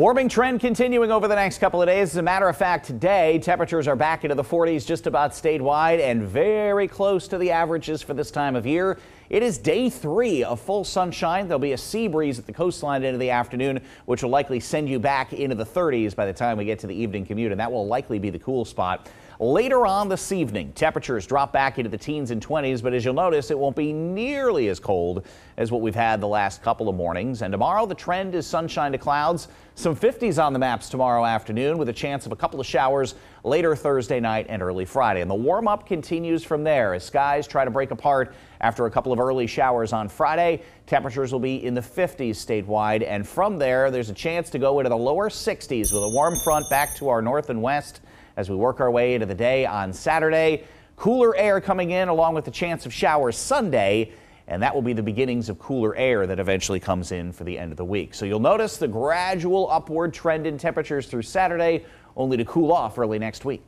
Warming trend continuing over the next couple of days. As a matter of fact, today temperatures are back into the 40s just about statewide and very close to the averages for this time of year. It is day three of full sunshine. There'll be a sea breeze at the coastline into the afternoon, which will likely send you back into the 30s by the time we get to the evening commute, and that will likely be the cool spot. Later on this evening, temperatures drop back into the teens and 20s, but as you'll notice, it won't be nearly as cold as what we've had the last couple of mornings. And tomorrow, the trend is sunshine to clouds. Some 50s on the maps tomorrow afternoon with a chance of a couple of showers later Thursday night and early Friday. And the warm up continues from there as skies try to break apart after a couple of early showers on Friday. Temperatures will be in the 50s statewide. And from there, there's a chance to go into the lower 60s with a warm front back to our north and west as we work our way into the day on Saturday. Cooler air coming in along with the chance of showers Sunday. And that will be the beginnings of cooler air that eventually comes in for the end of the week. So you'll notice the gradual upward trend in temperatures through Saturday, only to cool off early next week.